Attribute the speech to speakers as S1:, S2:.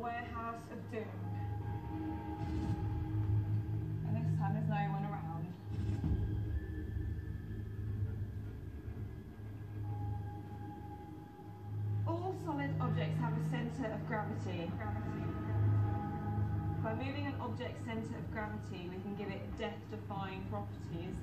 S1: warehouse of doom. And this time there's no one around. All solid objects have a centre of gravity. By moving an object's centre of gravity, we can give it death-defying properties.